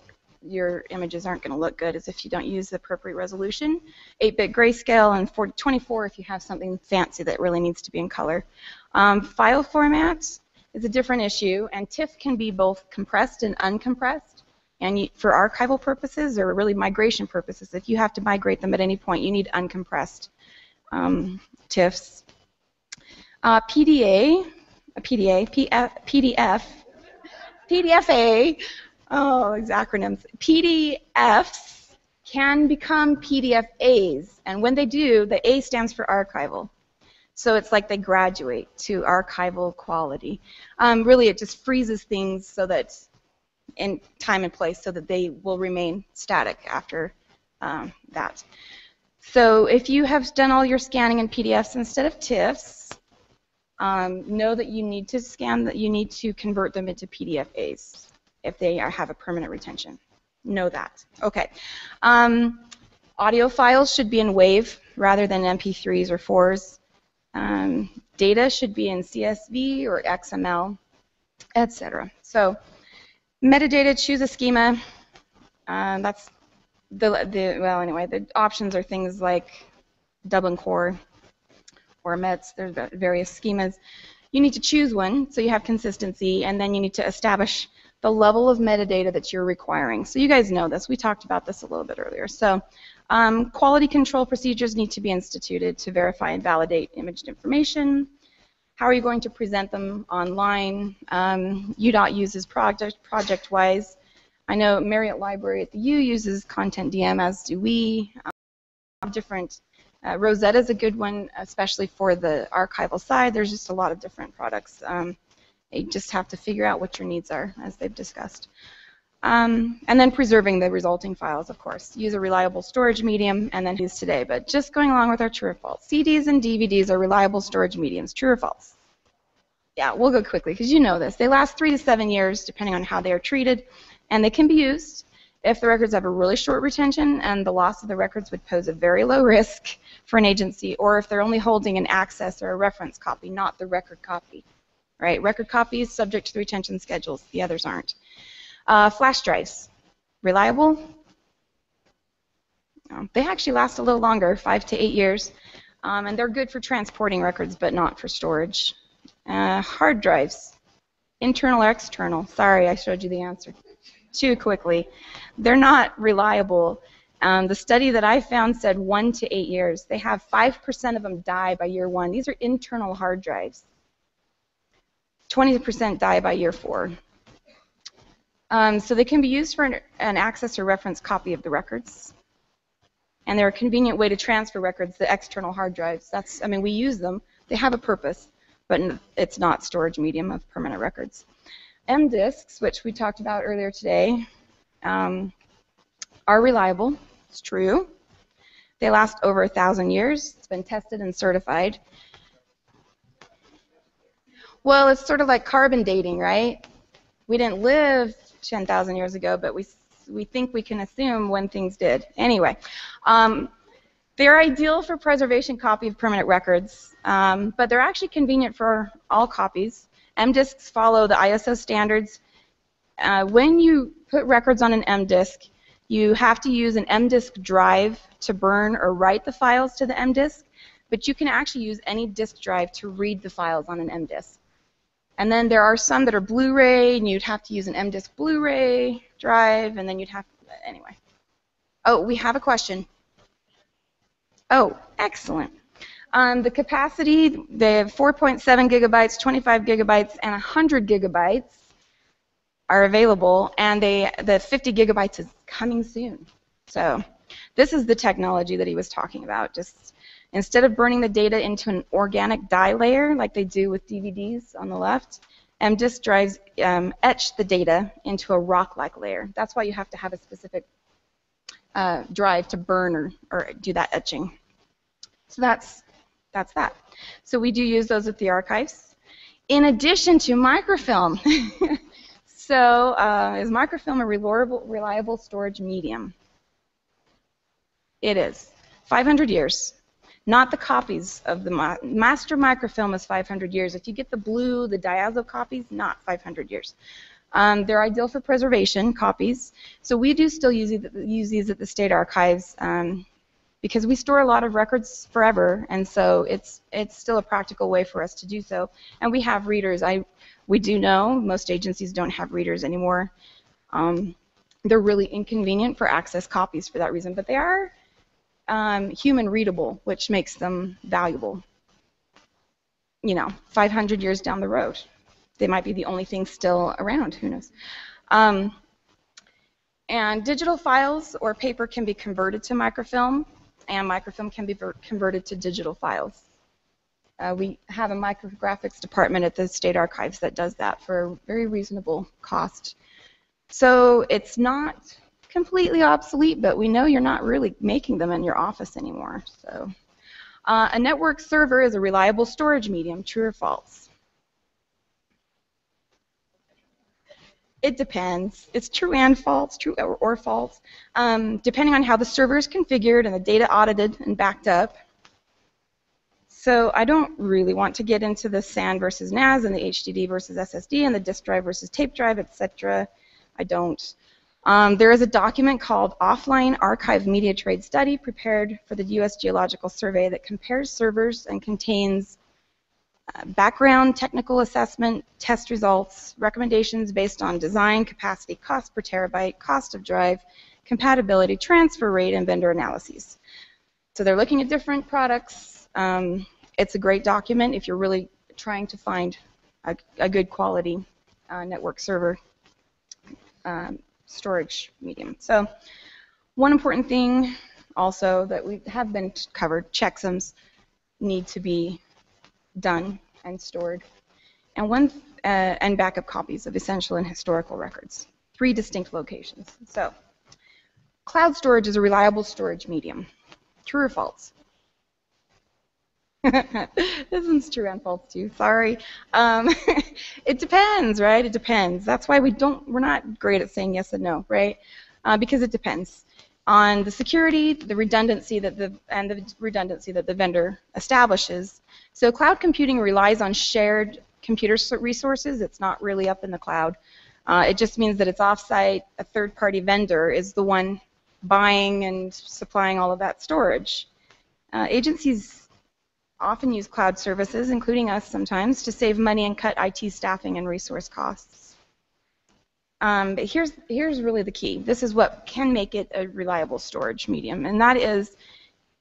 your images aren't going to look good is if you don't use the appropriate resolution. 8-bit grayscale and 40, 24 if you have something fancy that really needs to be in color. Um, file formats is a different issue, and TIFF can be both compressed and uncompressed. And for archival purposes or really migration purposes, if you have to migrate them at any point, you need uncompressed um, TIFFs. Uh, PDA, PDA, PF, PDF, PDFA Oh, it's acronyms. PDFs can become PDFAs, and when they do, the A stands for archival. So it's like they graduate to archival quality. Um, really, it just freezes things so that in time and place so that they will remain static after um, that. So if you have done all your scanning in PDFs instead of TIFFs, um, know that you need to scan that you need to convert them into PDFAs if they are, have a permanent retention. Know that. Okay. Um, audio files should be in WAV rather than MP3s or 4s. Um, data should be in CSV or XML, etc. So metadata, choose a schema. Uh, that's the, the, well, anyway, the options are things like Dublin Core or METS. There's various schemas. You need to choose one so you have consistency, and then you need to establish the level of metadata that you're requiring. So you guys know this. We talked about this a little bit earlier. So um, quality control procedures need to be instituted to verify and validate imaged information. How are you going to present them online? Um, UDOT uses project, ProjectWise. I know Marriott Library at the U uses CONTENTdm, as do we. Um, different. Uh, Rosetta is a good one, especially for the archival side. There's just a lot of different products. Um, you just have to figure out what your needs are, as they've discussed. Um, and then preserving the resulting files, of course. Use a reliable storage medium, and then use today. But just going along with our true or false. CDs and DVDs are reliable storage mediums. True or false? Yeah, we'll go quickly because you know this. They last three to seven years, depending on how they are treated, and they can be used if the records have a really short retention and the loss of the records would pose a very low risk for an agency, or if they're only holding an access or a reference copy, not the record copy. Right? Record copies subject to the retention schedules. The others aren't. Uh, flash drives, reliable? They actually last a little longer, five to eight years, um, and they're good for transporting records, but not for storage. Uh, hard drives, internal or external? Sorry, I showed you the answer too quickly. They're not reliable. Um, the study that I found said one to eight years. They have 5% of them die by year one. These are internal hard drives. 20% die by year four. Um, so they can be used for an, an, access or reference copy of the records. And they're a convenient way to transfer records, the external hard drives. That's, I mean, we use them. They have a purpose, but it's not storage medium of permanent records. M-Discs, which we talked about earlier today, um, are reliable. It's true. They last over a thousand years. It's been tested and certified. Well, it's sort of like carbon dating, right? We didn't live 10,000 years ago, but we we think we can assume when things did. Anyway, um, they're ideal for preservation copy of permanent records, um, but they're actually convenient for all copies. M-Discs follow the ISO standards. Uh, when you put records on an M-Disc, you have to use an M-Disc drive to burn or write the files to the M-Disc, but you can actually use any disk drive to read the files on an M-Disc. And then there are some that are Blu-ray, and you'd have to use an M-Disc Blu-ray drive, and then you'd have, anyway. Oh, we have a question. Oh, excellent. Um, the capacity, they have 4.7 gigabytes, 25 gigabytes, and 100 gigabytes are available, and they, the 50 gigabytes is coming soon. So this is the technology that he was talking about, just Instead of burning the data into an organic dye layer like they do with DVDs on the left, M-Disc drives um, etch the data into a rock-like layer. That's why you have to have a specific uh, drive to burn or, or do that etching. So that's that's that. So we do use those at the archives. In addition to microfilm, so uh, is microfilm a reliable, reliable storage medium? It is. 500 years not the copies of the ma master microfilm is 500 years. If you get the blue, the diazo copies, not 500 years. Um, they're ideal for preservation copies. So we do still use, use these at the state archives um, because we store a lot of records forever, and so it's it's still a practical way for us to do so. And we have readers. I we do know most agencies don't have readers anymore. Um, they're really inconvenient for access copies for that reason, but they are um, human readable, which makes them valuable. You know, 500 years down the road, they might be the only thing still around. Who knows? Um, and digital files or paper can be converted to microfilm, and microfilm can be converted to digital files. Uh, we have a micrographics department at the state archives that does that for a very reasonable cost. So it's not completely obsolete, but we know you're not really making them in your office anymore. So uh, a network server is a reliable storage medium, true or false? It depends. It's true and false, true or, or false, um, depending on how the server is configured and the data audited and backed up. So I don't really want to get into the SAN versus NAS and the HDD versus SSD and the disk drive versus tape drive, etc. I don't. Um, there is a document called Offline Archive Media Trade Study prepared for the U.S. Geological Survey that compares servers and contains uh, background technical assessment, test results, recommendations based on design, capacity, cost per terabyte, cost of drive, compatibility, transfer rate, and vendor analyses. So they're looking at different products. Um, it's a great document if you're really trying to find a, a good quality uh, network server um, storage medium. So one important thing also that we have been covered, checksums need to be done and stored. And one uh, and backup copies of essential and historical records. Three distinct locations. So cloud storage is a reliable storage medium. True or false? this one's true and false too. Sorry. Um, it depends, right? It depends. That's why we don't. We're not great at saying yes and no, right? Uh, because it depends on the security, the redundancy that the and the redundancy that the vendor establishes. So cloud computing relies on shared computer resources. It's not really up in the cloud. Uh, it just means that it's offsite. A third-party vendor is the one buying and supplying all of that storage. Uh, agencies often use cloud services, including us sometimes, to save money and cut IT staffing and resource costs. Um, but here's, here's really the key. This is what can make it a reliable storage medium, and that is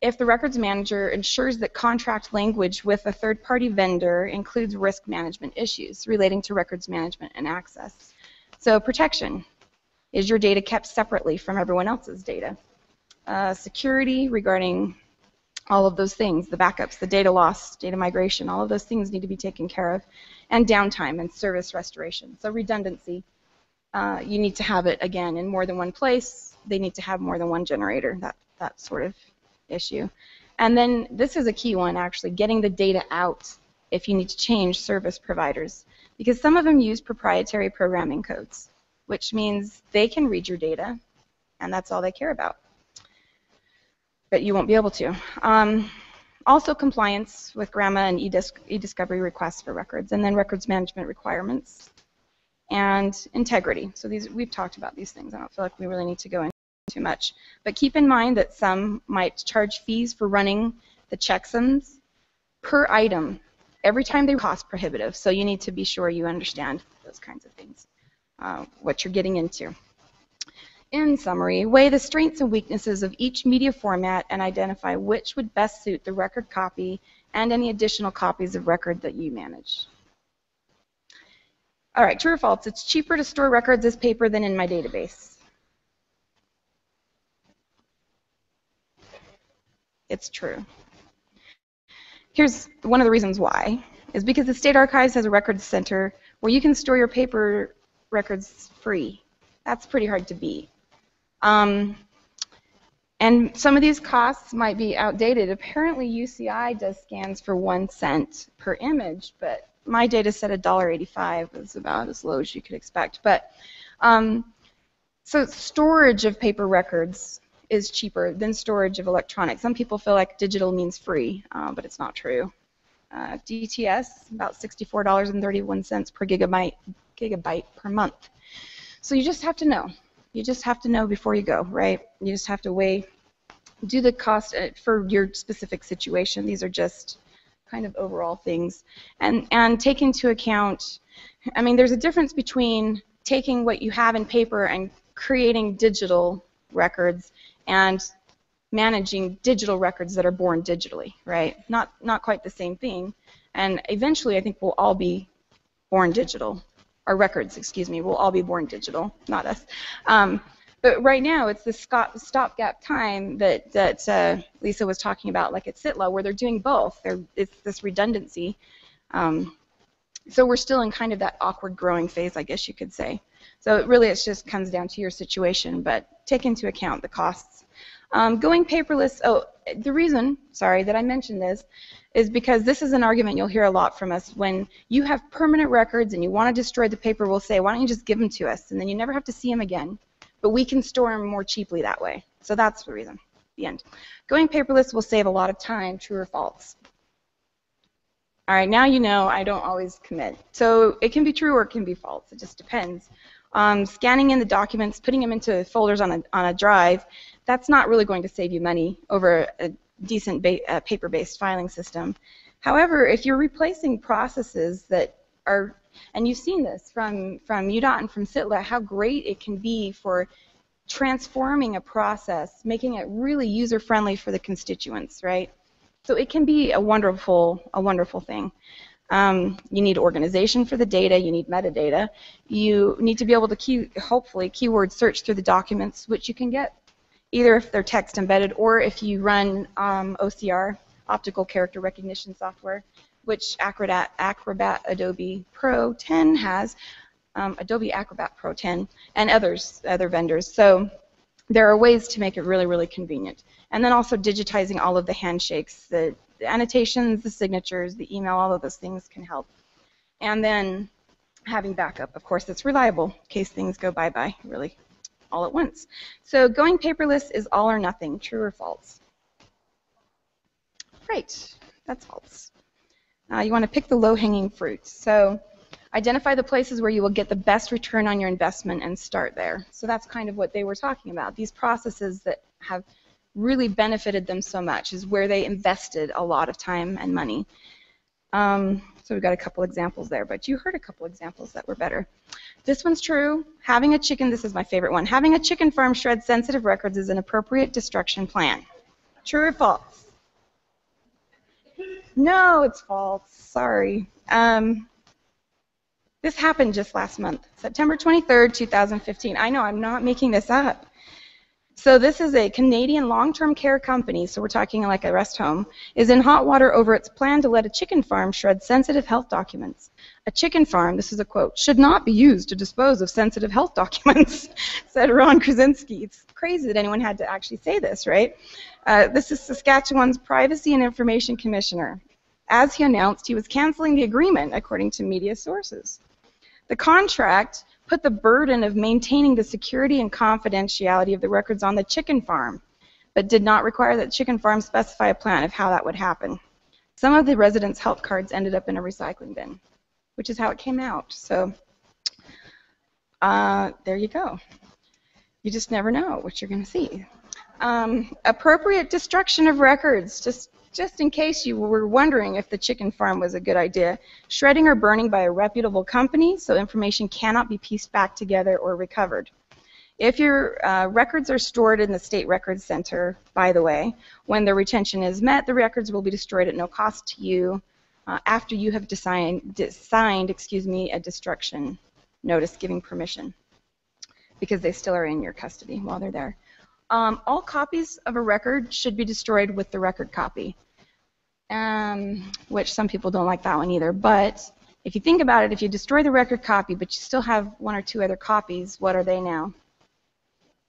if the records manager ensures that contract language with a third-party vendor includes risk management issues relating to records management and access. So protection. Is your data kept separately from everyone else's data? Uh, security regarding all of those things, the backups, the data loss, data migration, all of those things need to be taken care of, and downtime and service restoration. So redundancy, uh, you need to have it again in more than one place. They need to have more than one generator, that, that sort of issue. And then this is a key one actually, getting the data out if you need to change service providers. Because some of them use proprietary programming codes, which means they can read your data, and that's all they care about but you won't be able to. Um, also compliance with GRAMA and e-discovery requests for records, and then records management requirements, and integrity. So these we've talked about these things. I don't feel like we really need to go into too much. But keep in mind that some might charge fees for running the checksums per item. Every time they cost prohibitive, so you need to be sure you understand those kinds of things, uh, what you're getting into. In summary, weigh the strengths and weaknesses of each media format and identify which would best suit the record copy and any additional copies of record that you manage. All right, true or false? It's cheaper to store records as paper than in my database. It's true. Here's one of the reasons why, is because the State Archives has a records center where you can store your paper records free. That's pretty hard to beat. Um, and some of these costs might be outdated. Apparently UCI does scans for one cent per image, but my data set said $1.85 was about as low as you could expect. But um, so storage of paper records is cheaper than storage of electronic. Some people feel like digital means free, uh, but it's not true. Uh, DTS about $64.31 per gigabyte gigabyte per month. So you just have to know you just have to know before you go, right? You just have to weigh, do the cost uh, for your specific situation. These are just kind of overall things. And, and take into account, I mean, there's a difference between taking what you have in paper and creating digital records and managing digital records that are born digitally, right? Not, not quite the same thing. And eventually, I think we'll all be born digital our records, excuse me, will all be born digital, not us. Um, But right now, it's stop- stopgap time that that uh, Lisa was talking about, like at SITLA, where they're doing both. They're, it's this redundancy. Um, so we're still in kind of that awkward growing phase, I guess you could say. So it really, it just comes down to your situation, but take into account the costs. Um, going paperless. Oh, the reason, sorry, that I mentioned this is because this is an argument you'll hear a lot from us. When you have permanent records and you want to destroy the paper, we'll say, why don't you just give them to us, and then you never have to see them again. But we can store them more cheaply that way. So that's the reason. The end. Going paperless will save a lot of time, true or false. All right, now you know I don't always commit. So it can be true or it can be false. It just depends. Um, scanning in the documents, putting them into folders on a, on a drive, that's not really going to save you money over a decent uh, paper-based filing system. However, if you're replacing processes that are, and you've seen this from, from UDOT and from SITLA, how great it can be for transforming a process, making it really user-friendly for the constituents, right? So it can be a wonderful, a wonderful thing. Um, you need organization for the data. You need metadata. You need to be able to, key, hopefully, keyword search through the documents, which you can get either if they're text embedded or if you run um, OCR, optical character recognition software, which Acrobat, Acrobat Adobe Pro 10 has, um, Adobe Acrobat Pro 10, and others, other vendors. So there are ways to make it really, really convenient. And then also digitizing all of the handshakes, the, the annotations, the signatures, the email, all of those things can help. And then having backup, of course, that's reliable in case things go bye-bye really all at once. So going paperless is all or nothing, true or false? Right, that's false. Uh, you want to pick the low-hanging fruits. So Identify the places where you will get the best return on your investment and start there. So that's kind of what they were talking about. These processes that have really benefited them so much is where they invested a lot of time and money. Um, so we've got a couple examples there, but you heard a couple examples that were better. This one's true. Having a chicken, this is my favorite one. Having a chicken farm shred sensitive records is an appropriate destruction plan. True or false? No, it's false. Sorry. Um, this happened just last month, September 23rd, 2015. I know, I'm not making this up. So this is a Canadian long-term care company, so we're talking like a rest home, is in hot water over its plan to let a chicken farm shred sensitive health documents. A chicken farm, this is a quote, should not be used to dispose of sensitive health documents, said Ron Kruzeniski. It's crazy that anyone had to actually say this, right? Uh, this is Saskatchewan's Privacy and Information Commissioner. As he announced, he was canceling the agreement, according to media sources. The contract put the burden of maintaining the security and confidentiality of the records on the chicken farm, but did not require that chicken farm specify a plan of how that would happen. Some of the residents' health cards ended up in a recycling bin, which is how it came out. So uh, there you go. You just never know what you're going to see. Um, appropriate destruction of records. Just just in case you were wondering if the chicken farm was a good idea, shredding or burning by a reputable company so information cannot be pieced back together or recovered. If your uh, records are stored in the State Records Center, by the way, when the retention is met, the records will be destroyed at no cost to you uh, after you have signed, signed excuse me, a destruction notice giving permission because they still are in your custody while they're there. Um, all copies of a record should be destroyed with the record copy um, which some people don't like that one either. But if you think about it, if you destroy the record copy, but you still have one or two other copies, what are they now?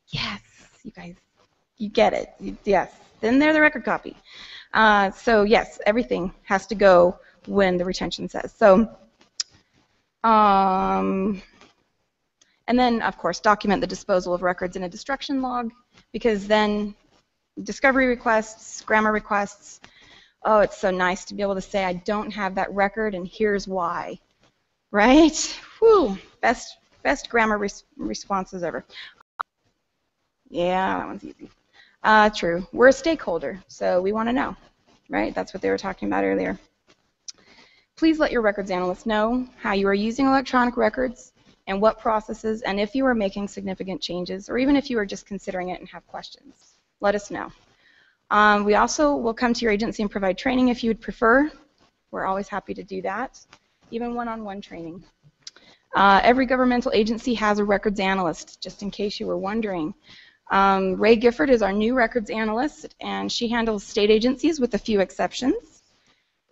Yes, you guys, you get it. yes, then they're the record copy. Uh, so yes, everything has to go when the retention says. So, um, and then of course document the disposal of records in a destruction log, because then discovery requests, GRAMA requests, oh, it's so nice to be able to say, I don't have that record and here's why. Right? Whew, best, best GRAMA res responses ever. Yeah, that one's easy. Uh, true. We're a stakeholder, so we want to know, right? That's what they were talking about earlier. Please let your records analyst know how you are using electronic records and what processes, and if you are making significant changes, or even if you are just considering it and have questions. Let us know. Um, we also will come to your agency and provide training if you would prefer. We're always happy to do that, even one-on-one -on -one training. Uh, every governmental agency has a records analyst, just in case you were wondering. Um, Ray Gifford is our new records analyst, and she handles state agencies with a few exceptions.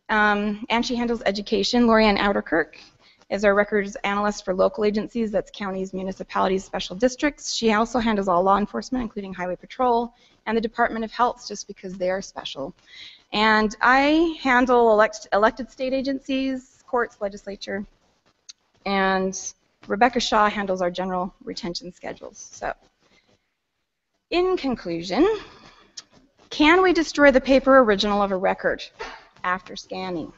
Um, and she handles education. Lorianne Ouderkirk is our records analyst for local agencies, that's counties, municipalities, special districts. She also handles all law enforcement, including highway patrol, and the Department of Health, just because they are special. And I handle elect elected state agencies, courts, legislature, and Rebecca Shaw handles our general retention schedules. So, in conclusion, can we destroy the paper original of a record after scanning?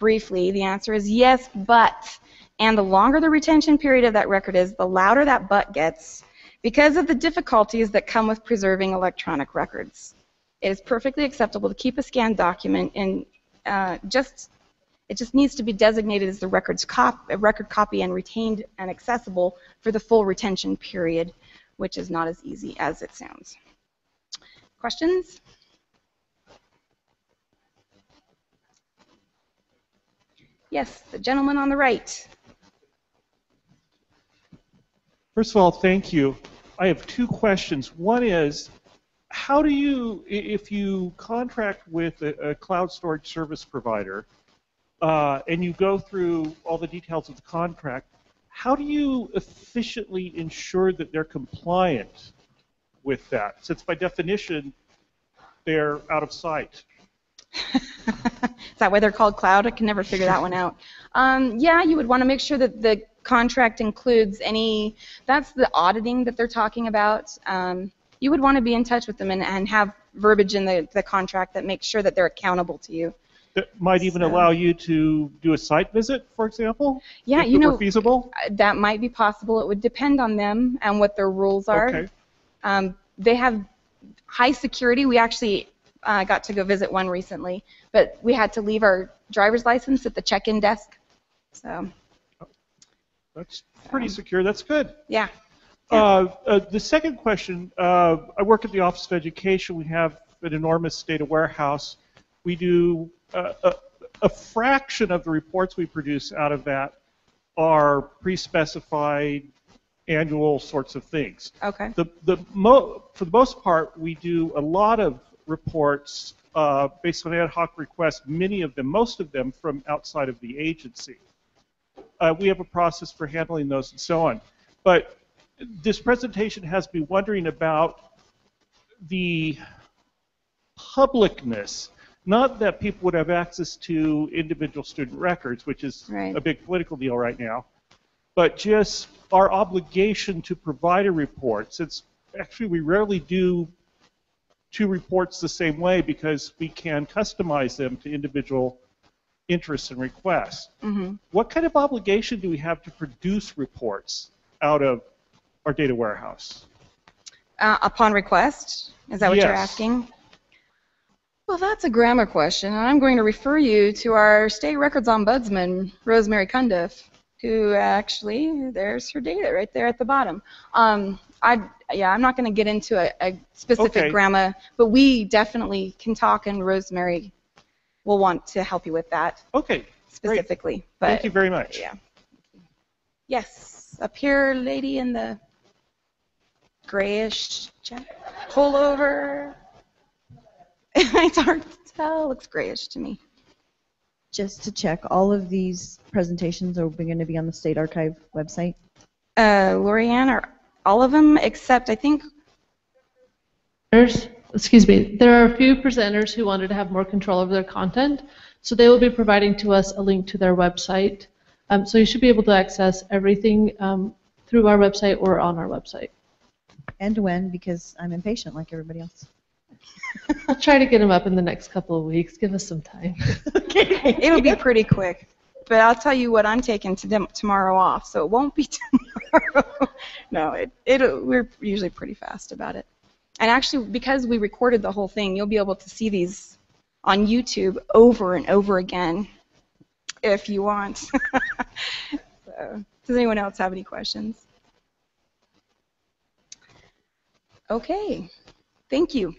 Briefly, the answer is yes, but. And the longer the retention period of that record is, the louder that but gets because of the difficulties that come with preserving electronic records. It is perfectly acceptable to keep a scanned document in uh, just it just needs to be designated as the record's cop, record copy and retained and accessible for the full retention period, which is not as easy as it sounds. Questions? Yes, the gentleman on the right. First of all, thank you. I have two questions. One is, how do you, if you contract with a, a cloud storage service provider, uh, and you go through all the details of the contract, how do you efficiently ensure that they're compliant with that? Since by definition, they're out of sight. Is that why they're called cloud? I can never figure that one out. Um, yeah, you would want to make sure that the contract includes any, that's the auditing that they're talking about. Um, you would want to be in touch with them and, and have verbiage in the, the contract that makes sure that they're accountable to you. That might even So- allow you to do a site visit, for example, Yeah, you know, feasible. uh, that might be possible. It would depend on them and what their rules are. Okay. Um, they have high security. We actually uh, got to go visit one recently, but we had to leave our driver's license at the check-in desk. So, That's pretty secure. That's good. yeah. Uh, uh, the second question, uh, I work at the Office of Education. We have an enormous data warehouse. We do uh, a, a fraction of the reports we produce out of that are pre-specified annual sorts of things. Okay. The, the mo- for the most part, we do a lot of reports uh, based on ad hoc requests, many of them, most of them from outside of the agency. Uh, we have a process for handling those and so on. But this presentation has me wondering about the publicness, not that people would have access to individual student records, which is Right. a big political deal right now, but just our obligation to provide a report, since actually we rarely do two reports the same way because we can customize them to individual interests and requests. hmm What kind of obligation do we have to produce reports out of our data warehouse? Uh, upon request, is that what you're Yes. asking? Well, that's a GRAMA question, and I'm going to refer you to our state records ombudsman, Rosemary Cundiff, who actually, there's her data right there at the bottom. Um, I, yeah, I'm not going to get into a, a specific Okay. GRAMA, but we definitely can talk, and Rosemary will want to help you with that Okay, specifically. But thank you very much. yeah. Yes, up here, lady in the grayish jacket. Pull it's hard to tell. Looks grayish to me. Just to check, all of these presentations are going to be on the State Archive website? Uh, Lorianne, are all of them except I think. There's, excuse me, there are a few presenters who wanted to have more control over their content, so they will be providing to us a link to their website. Um, so you should be able to access everything um, through our website or on our website. And when, because I'm impatient like everybody else. I'll try to get them up in the next couple of weeks. Give us some time. It'll be pretty quick. But I'll tell you what, I'm taking to them tomorrow off, so it won't be tomorrow. no, it, it we're usually pretty fast about it. And actually, because we recorded the whole thing, you'll be able to see these on YouTube over and over again if you want. so, does anyone else have any questions? Okay, thank you.